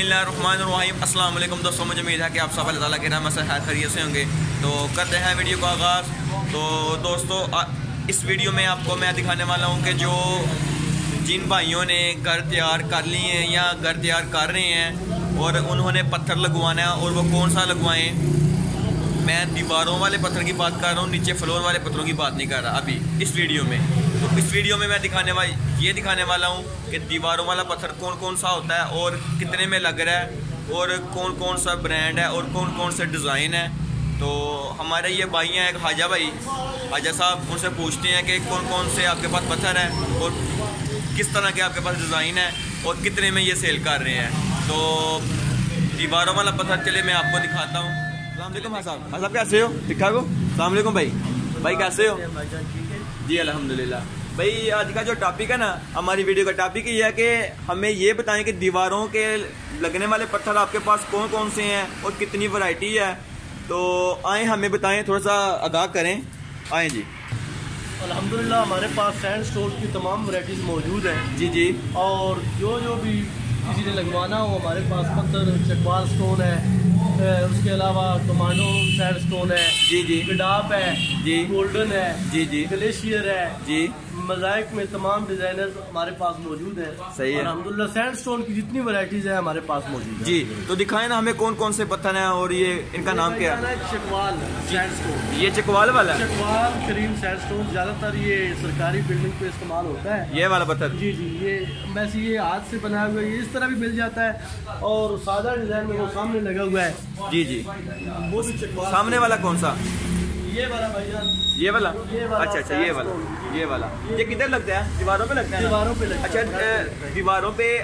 اللہ الرحمن الرحیم۔ السلام علیکم دوستوں مجھے امید ہے کہ آپ صاحب اللہ تعالیٰ کے نام سے خیر خیریت سے ہوں گے۔ تو کرتے ہیں ویڈیو کا آغاز۔ تو دوستوں اس ویڈیو میں آپ کو میں دکھانے والا ہوں کہ جو جن بھائیوں نے گھر تیار کر لی ہیں یا گھر تیار کر رہے ہیں اور انہوں نے پتھر لگوانا ہے اور وہ کون سا لگوائیں، میں دیواروں والے پتھر کی بات کر رہا ہوں، نیچے فلور والے پتھروں کی بات نہیں کر رہا ابھی اس ویڈیو میں۔ اس ویڈیو میں میں دکھانے والا یہ دکھانے والا ہوں کہ دیواروں والا پتھر کون کون سا ہوتا ہے اور کتنے میں لگ رہا ہے اور کون کون سا برانڈ ہے اور کون کون سے ڈیزائن ہے۔ تو ہمارے یہ بھائی ہیں ایک حاجہ بھائی۔ حاجہ صاحب ان سے پوچھتے ہیں کہ کون کون سے آپ کے پاس پتھر ہیں اور کس طرح کے آپ کے پاس ڈیزائن ہیں اور کتنے میں یہ سیل کر رہے ہیں۔ تو دیواروں والا پتھر چلے میں آپ کو دکھاتا ہوں۔ السلام علیکم صاحب۔ صاحب کیسے ہو؟ ٹھیک ٹھاک ہو؟ السلام علیکم بھائی۔ بھائی کیسے ہو؟ جی الحمدللہ۔ بھائی آج کا جو ٹاپک ہے نا ہماری ویڈیو کا ٹاپک یہ ہے کہ ہمیں یہ بتائیں کہ دیواروں کے لگنے والے پتھر آپ کے پاس کون کون سے ہیں اور کتنی ورائٹی ہے۔ تو آئیں ہمیں بتائیں تھوڑا سا آگاہ کریں۔ آئیں جی۔ الحمدللہ ہمارے پاس سینڈ سٹون کی تمام ورائٹیز موجود ہیں۔ جی جی۔ اور جو جو بھی کسی نے لگوانا ہو ہمارے پاس پتھر چکوال سٹون ہے۔ اس کے علاوہ کمانڈو سینڈ سٹون ہے جی جی۔ گڈاپ ہے جی۔ گولڈن ہے جی جی۔ گلیشیئر ہے۔ جی۔ مزائق میں تمام ڈیزائنرز ہمارے پاس موجود ہیں۔ صحیح ہے۔ الحمدللہ سینڈ سٹون کی جتنی ورائٹیز ہیں ہمارے پاس موجود ہیں۔ جی تو دکھائیں نا ہمیں کون کون سے پتھر ہیں اور یہ ان کا نام کیا ہے؟ چکوال سینڈ سٹون یہ چکوال والا ہے۔ چکوال کریم سینڈ سٹون زیادہ تر یہ سرکاری بلڈنگ پہ استعمال ہوتا ہے۔ یہ والا پتھر۔ جی جی یہ ویسے یہ ہاتھ سے بنایا ہوا ہے یہ اس طرح بھی مل جاتا ہے اور سادہ ڈیزائن میں وہ سامنے لگا ہوا ہے۔ جی جی۔ سامنے والا کون سا؟ یہ والا بھائی یہ والا؟ اچھا اچھا یہ والا۔ یہ والا۔ یہ کدھر لگتا ہے؟ دیواروں پہ لگتا ہے دیواروں پہ اچھا دیواروں پہ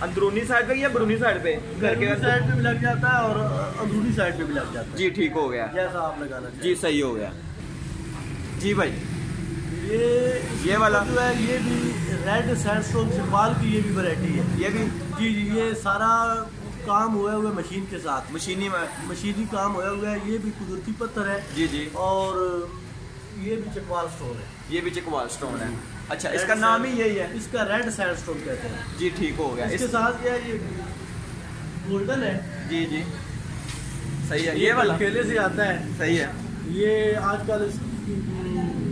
اندرونی سائڈ پہ یا برونی سائڈ پہ؟ گھر کے سائڈ پہ بھی لگ جاتا ہے اور اندرونی سائڈ پہ بھی لگ جاتا ہے۔ جی ٹھیک ہو گیا۔ جیسا آپ لگانا جی صحیح ہو گیا۔ جی بھائی۔ یہ والا۔ جو ہے یہ بھی ریڈ سینڈ سٹون شمال کی یہ بھی ورائٹی ہے۔ یہ بھی۔ جی جی یہ سارا کام ہوئے ہوئے مشین کے ساتھ۔ مشینی میں۔ مشینی کام ہوئے ہوئے یہ بھی قدرتی پتھر ہے۔ جی جی۔ اور یہ بھی چکوال سٹون ہے۔ یہ بھی چکوال سٹون ہے۔ اچھا اس کا نام ہی یہی ہے۔ اس کا ریڈ سینڈ سٹون کہتے ہیں۔ جی ٹھیک ہو گیا۔ اس کے ساتھ یہ گولڈن ہے۔ جی جی۔ صحیح ہے۔ یہ والا۔ کیلے سے آتا ہے۔ صحیح ہے۔ یہ آج کل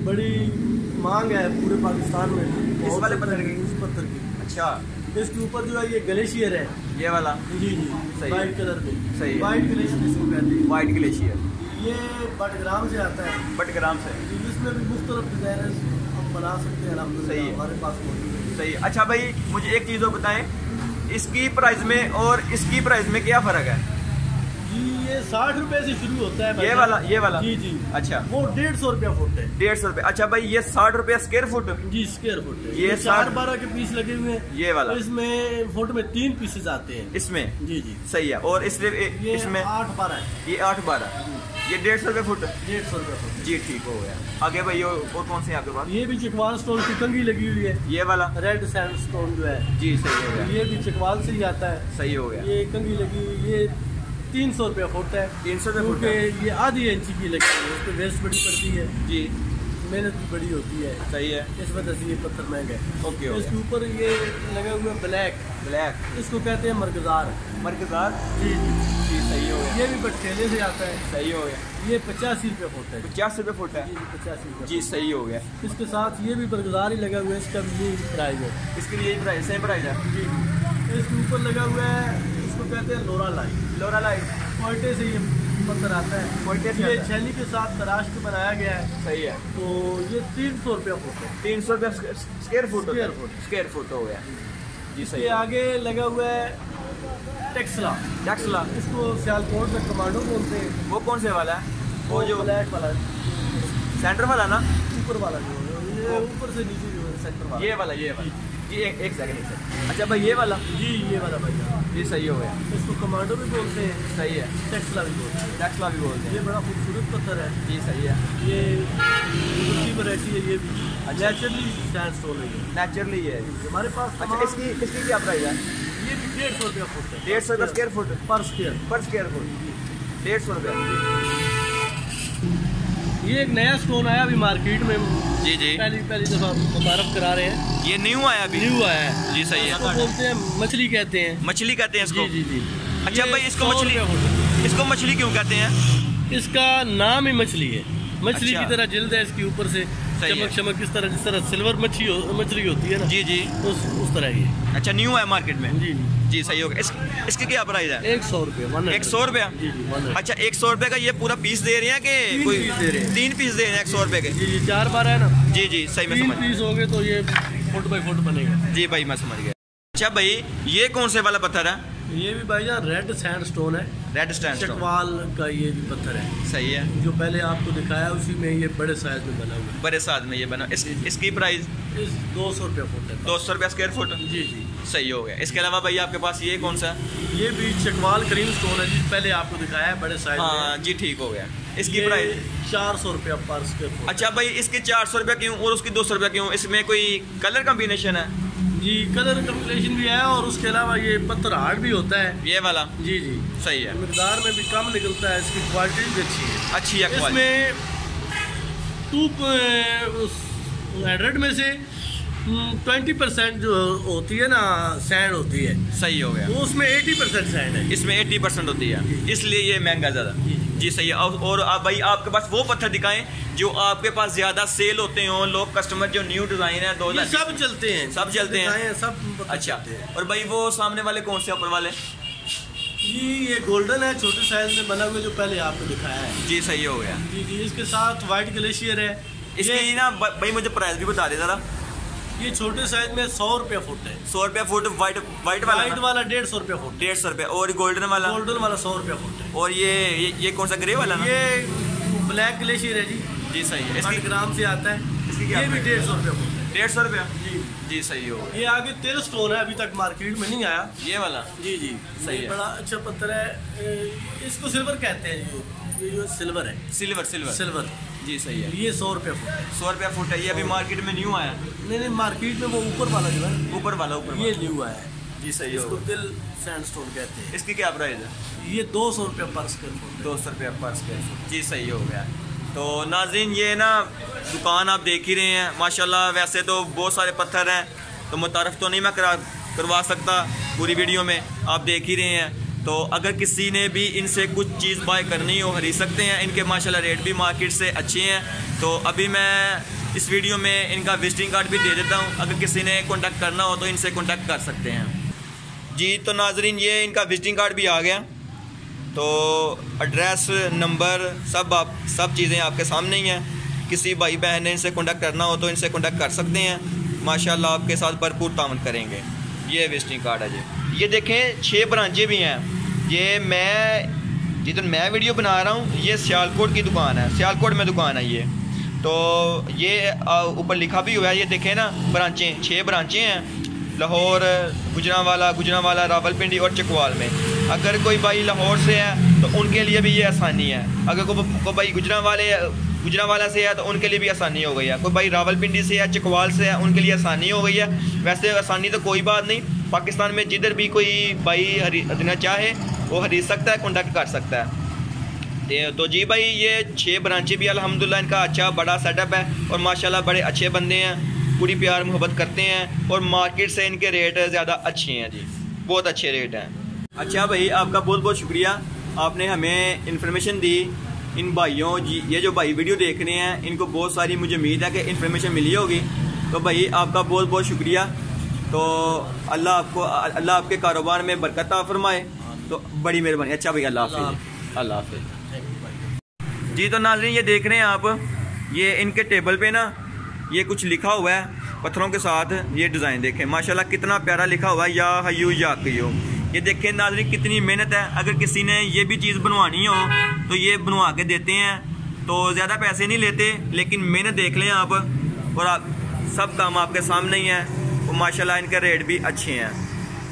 بڑی مانگ ہے پورے پاکستان میں۔ اس والے پتھر کی؟ اس پتھر کی۔ اچھا۔ اس کے اوپر جو ہے یہ گلیشیئر ہے۔ یہ والا۔ جی جی۔ صحیح وائٹ کلر پہ۔ صحیح وائٹ گلیشیئر اس کو کہتے ہیں۔ وائٹ گلیشیئر یہ بٹ گرام سے آتا ہے۔ بٹ گرام سے۔ جی اس میں بھی مختلف ڈیزائن ہم بنا سکتے ہیں۔ الحمد صحیح ہمارے پاس صحیح اچھا بھائی مجھے ایک چیز اور بتائیں۔ اس کی پرائز میں اور اس کی پرائز میں کیا فرق ہے؟ جی یہ ساٹھ روپے سے شروع ہوتا ہے یہ والا یہ والا؟ جی جی. اچھا۔ وہ ڈیڑھ سو روپیہ فٹ ہے۔ ڈیڑھ سو روپے۔ اچھا بھائی یہ ساٹھ روپیہ اسکیئر فٹ جی اسکیئر فٹ ہے۔ یہ ساٹھ بارہ کے پیس لگے ہوئے ہیں۔ یہ والا۔ اس میں فٹ میں تین پیسز آتے ہیں۔ اس میں؟ جی جی۔ صحیح ہے۔ اور اس اس میں آٹھ بارہ ہے۔ یہ آٹھ بارہ۔ جی۔ یہ ڈیڑھ سو روپے فٹ؟ ڈیڑھ سو روپے فٹ۔ جی ٹھیک ہو گیا۔ آگے بھائی اور کون سے آپ کے یہ بھی چکوال سٹون کی کنگھی لگی ہوئی ہے۔ یہ والا۔ ریڈ سینڈ سٹون جو ہے۔ جی صحیح ہو گیا۔ یہ بھی چکوال سے ہی آتا ہے۔ صحیح ہو گیا۔ یہ کنگھی لگی ہوئی یہ تین سو روپیہ فٹ ہے۔ تین سو روپئے یہ آدھی انچی کی لگتی ہے اس پہ ویسٹ بڑی پڑتی ہے۔ جی۔ محنت بھی بڑی ہوتی ہے۔ صحیح ہے۔ اس وجہ سے یہ پتھر مہنگا ہے۔ اوکے اس کے اوپر یہ لگا ہوا بلیک۔ بلیک۔ اس کو کہتے ہیں مرگزار مرگزار جی۔ جی صحیح ہو گیا۔ یہ بھی بٹھیلے سے آتا ہے۔ صحیح ہو گیا۔ یہ پچاسی روپے فٹ ہے۔ پچاسی روپے فٹ ہے؟ جی, جی، پچاسی جی صحیح ہو گیا۔ اس کے ساتھ یہ بھی برگزار ہی لگا ہوا ہے اس کا بھی یہی پرائز ہے۔ اس کے لیے یہی پرائز سیم پرائز ہے۔ جی۔ اس کے اوپر لگا ہوا ہے اس کو کہتے ہیں لورا لائن کوئٹے سے یہ پتھر آتا ہے کوئٹے سے یہ چھیلی کے ساتھ تراش کے بنایا گیا ہے صحیح ہے تو یہ تین سو روپیہ فٹ ہے تین سو روپیہ square feet square feet square feet ہو گیا جی صحیح یہ آگے لگا ہوا ہے ٹیکسلا ٹیکسلا اس کو سیال سیالکوٹ میں کمانڈو بولتے ہیں وہ کون سے والا ہے وہ جو فلیٹ والا سینٹر والا نا اوپر والا جو اوپر سے نیچے جو ہے سینٹر والا یہ والا یہ والا جی ایک ایک سیکنڈ ایک سیکنڈ اچھا بھائی یہ والا؟ جی یہ والا بھائی۔ یہ صحیح ہو گیا۔ اس کو کمانڈو بھی بولتے ہیں۔ صحیح ہے۔ ٹیکسلا بھی بولتے ہیں۔ ٹیکسلا بھی بولتے ہیں۔ یہ بڑا خوبصورت پتھر ہے۔ جی صحیح ہے۔ یہ کی ورائٹی ہے یہ بھی۔ نیچرلی سینڈ سٹون ہے نیچرلی ہے۔ ہمارے پاس اچھا اس کی اس کی کیا پرائز ہے؟ یہ بھی ڈیڑھ سو روپیہ فٹ ہے۔ ڈیڑھ سو کا اسکیئر فٹ پر اسکیئر پر اسکیئر فٹ ڈیڑھ سو روپیہ۔ یہ ایک نیا سٹون آیا ابھی مارکیٹ میں۔ جی جی۔ پہلی پہلی دفعہ متعارف کرا رہے ہیں۔ یہ نیو آیا ابھی۔ نیو آیا ہے۔ جی صحیح ہے۔ بولتے ہیں مچھلی کہتے ہیں۔ مچھلی کہتے ہیں اس کو؟ جی جی, جی۔ اچھا بھائی اس کو مچھلی اس کو مچھلی کیوں کہتے ہیں؟ اس کا نام ہی مچھلی ہے۔ مچھلی اچھا۔ کی طرح جلد ہے اس کے اوپر سے۔ چمک چمک اس طرح جس طرح سلور مچھلی ہو- مچھلی ہوتی ہے نا۔ جی جی۔ اس اس طرح کی۔ اچھا نیو ہے مارکیٹ میں؟ جی جی۔ جی صحیح ہوگا۔ اس اس کی کیا پرائز ہے؟ ایک سو روپے ون ایک سو روپیہ جی جی اچھا ایک سو روپے کا یہ پورا پیس دے رہے ہیں کہ کوئی۔ تین پیس دے رہے ہیں ایک سو روپے کے؟ جی جی چار بار ہے نا۔ جی جی صحیح میں سمجھ پیس ہوں گے تو یہ فٹ بائی فٹ بنے گا۔ جی بھائی میں سمجھ گیا۔ اچھا بھائی یہ کون سے والا پتھر ہے؟ یہ بھی بھائی جان ریڈ سینڈ سٹون ہے۔ ریڈ اسٹینڈ چکوال کا یہ بھی پتھر ہے۔ صحیح ہے۔ جو پہلے آپ کو دکھایا اسی میں یہ بڑے سائز میں بنا ہوا بڑے ساتھ میں یہ بنا۔ اس اس کی پرائز دو سو روپے فٹ ہے۔ دو سو روپے اسکوائر فٹ جی جی۔ صحیح ہو گیا۔ اس کے علاوہ بھائی آپ کے پاس یہ کون سا؟ ہے یہ بھی چکوال کریم سٹون ہے جی پہلے آپ کو دکھایا ہے بڑے سائز ہاں جی ٹھیک ہو گیا۔ اس کی پرائز چار سو روپے پر اسکوائر فٹ اچھا بھائی اس کی چار سو روپے کیوں؟ اور اس کی دو سو روپے کیوں؟ اس میں کوئی کلر کمبینیشن ہے؟ جی کلر کمپلیشن بھی ہے اور اس کے علاوہ یہ پتھر ہارڈ بھی ہوتا ہے۔ یہ والا؟ جی جی۔ صحیح ہے۔ مقدار میں بھی کم نکلتا ہے اس کی کوالٹی بھی اچھی ہے۔ اچھی ہے اس۔ میں ٹو ہنڈریڈ میں سے ٹوینٹی پرسینٹ جو ہوتی ہے نا سینڈ ہوتی ہے۔ صحیح ہو گیا۔ اس میں ایٹی پرسینٹ سینڈ ہے۔ اس میں ایٹی پرسینٹ ہوتی ہے۔ اس لیے یہ مہنگا زیادہ۔ جی، صحیح ہے۔ اور- بھائی آپ کے پاس وہ پتھر دکھائیں جو آپ کے پاس زیادہ سیل ہوتے ہوں لوگ کسٹمر جو نیو ڈیزائن ہے دو سب چلتے ہیں۔ سب چلتے ہیں؟ سب اچھا۔ اور بھائی وہ سامنے والے کون سے اوپر والے؟ جی یہ گولڈن ہے چھوٹے سائز میں بنا ہوا جو پہلے آپ کو دکھایا ہے۔ جی صحیح ہو گیا۔ جی جی اس کے ساتھ وائٹ گلیشیئر ہے۔ اس کی نا بھائی مجھے پرائز بھی بتا دے ذرا۔ یہ چھوٹے سائز میں سو روپے فٹ ہے۔ سو روپیہ فٹ وائٹ وائٹ والا وائٹ؟ والا ڈیڑھ سو روپے فٹ۔ ڈیڑھ سو روپے۔ اور گولڈن والا؟ گولڈن والا سو روپے فٹ ہے۔ اور یہ یہ- کون سا گرے والا یہ بلیک گلیشیئر ہے جی۔ جی صحیح ہے۔ اس کی گرام سے آتا ہے۔ یہ بھی ڈیڑھ سو روپے فٹ ہے۔ ڈیڑھ سو روپیہ جی۔ جی صحیح ہو۔ یہ آگے تیل سٹون ہے ابھی تک مارکیٹ میں نہیں آیا۔ یہ والا؟ جی جی۔ صحیح۔ بڑا اچھا پتھر ہے۔ اس کو سلور کہتے ہیں جو یہ جو سلور ہے. سلور سلور سلور جی صحیح ہے. یہ سو روپے فٹ. ہے سو روپیہ فٹ ہے. یہ ابھی مارکیٹ میں نیو آیا. نہیں نہیں مارکیٹ میں وہ اوپر والا جو ہے اوپر والا اوپر یہ نیو آیا ہے. جی صحیح اس ہو کو گیا دل سینڈ سٹون کہتے ہیں. اس کی کیا پرائز ہے؟ یہ دو سو روپے پر اسکوائر فٹ ہے. دو سو روپیہ پر اسکوائر فٹ جی صحیح ہو گیا. تو ناظرین یہ نا دکان آپ دیکھ ہی رہے ہیں. ماشاءاللہ ویسے تو بہت سارے پتھر ہیں. تو متعارف تو نہیں میں کرا کروا سکتا پوری ویڈیو میں. آپ دیکھ ہی رہے ہیں. تو اگر کسی نے بھی ان سے کچھ چیز بائی کرنی ہو، خرید سکتے ہیں۔ ان کے ماشاءاللہ ریٹ بھی مارکیٹ سے اچھے ہیں۔ تو ابھی میں اس ویڈیو میں ان کا وزٹنگ کارڈ بھی دے دیتا ہوں۔ اگر کسی نے کانٹیکٹ کرنا ہو تو ان سے کانٹیکٹ کر سکتے ہیں۔ جی تو ناظرین، یہ ان کا وزٹنگ کارڈ بھی آ گیا۔ تو ایڈریس نمبر سب آپ، سب چیزیں آپ کے سامنے ہی ہیں۔ کسی بھائی بہن نے ان سے کانٹیکٹ کرنا ہو تو ان سے کانٹیکٹ کر سکتے ہیں۔ ماشاءاللہ آپ کے ساتھ بھرپور تعاون کریں گے۔ یہ وزٹنگ کارڈ ہے جی۔ یہ دیکھیں، چھ برانچیں بھی ہیں۔ یہ میں جدھر میں ویڈیو بنا رہا ہوں، یہ سیالکوٹ کی دکان ہے۔ سیالکوٹ میں دکان ہے یہ۔ تو یہ اوپر لکھا بھی ہوا ہے، یہ دیکھیں نا، برانچیں، چھ برانچیں ہیں۔ لاہور گجرا والا گجرا والا راول پنڈی اور چکوال میں۔ اگر کوئی بھائی لاہور سے ہے، تو ان کے لیے بھی یہ آسانی ہے۔ اگر کوئی کوئی بھائی گجرا والے گجرا والا سے ہے، تو ان کے لیے بھی آسانی ہو گئی ہے۔ کوئی بھائی راول پنڈی سے ہے، چکوال سے ہے، ان کے لیے آسانی ہو گئی ہے۔ ویسے آسانی تو کوئی بات نہیں پاکستان میں جدھر بھی کوئی بھائی خریدنا چاہے، وہ خرید سکتا ہے کانٹیکٹ کر سکتا ہے۔ تو جی بھائی، یہ چھ برانچیں بھی الحمدللہ ان کا اچھا بڑا سیٹ اپ ہے اور ماشاءاللہ بڑے اچھے بندے ہیں، پوری پیار محبت کرتے ہیں اور مارکیٹ سے ان کے ریٹ زیادہ اچھے ہیں جی۔ بہت اچھے ریٹ ہیں۔ اچھا بھائی، آپ کا بہت بہت شکریہ۔ آپ نے ہمیں انفارمیشن دی۔ ان بھائیوں جی یہ جو بھائی ویڈیو دیکھ رہے ہیں، ان کو بہت ساری مجھے امید ہے کہ انفارمیشن ملی ہوگی۔ تو بھائی، آپ کا بہت بہت شکریہ۔ تو اللہ آپ کو اللہ آپ کے کاروبار میں برکت فرمائے۔ تو بڑی مہربانی۔ اچھا بھائی اللہ حافظ۔ اللہ حافظ۔ جی تو ناظرین یہ دیکھ رہے ہیں آپ۔ یہ ان کے ٹیبل پہ نا یہ کچھ لکھا ہوا ہے پتھروں کے ساتھ۔ یہ ڈیزائن دیکھیں۔ ماشاءاللہ کتنا پیارا لکھا ہوا ہے۔ یا حیو یا قیو یہ دیکھیں ناظرین کتنی محنت ہے۔ اگر کسی نے یہ بھی چیز بنوانی ہو تو یہ بنوا کے دیتے ہیں۔ تو زیادہ پیسے نہیں لیتے لیکن محنت دیکھ لیں آپ۔ اور آپ سب کام آپ کے سامنے ہی ہیں۔ اور ماشاءاللہ ان کے ریٹ بھی اچھے ہیں۔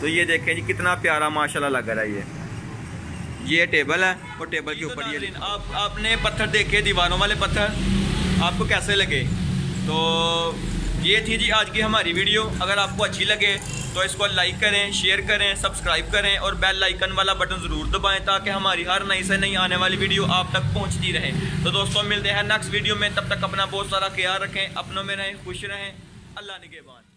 تو یہ دیکھیں جی کتنا پیارا ماشاءاللہ لگ رہا ہے یہ۔ یہ ٹیبل ہے اور ٹیبل کے اوپر یہ جی آپ آپ نے پتھر دیکھے دیواروں والے پتھر۔ آپ کو کیسے لگے؟ تو یہ تھی جی آج کی ہماری ویڈیو۔ اگر آپ کو اچھی لگے تو اس کو لائک کریں، شیئر کریں، سبسکرائب کریں اور بیل لائکن والا بٹن ضرور دبائیں تاکہ ہماری ہر نئی سے نئی آنے والی ویڈیو آپ تک پہنچتی رہے۔ تو دوستوں ملتے ہیں نیکسٹ ویڈیو میں۔ تب تک اپنا بہت سارا خیال رکھیں، اپنوں میں رہیں، خوش رہیں۔ اللہ نگہبان۔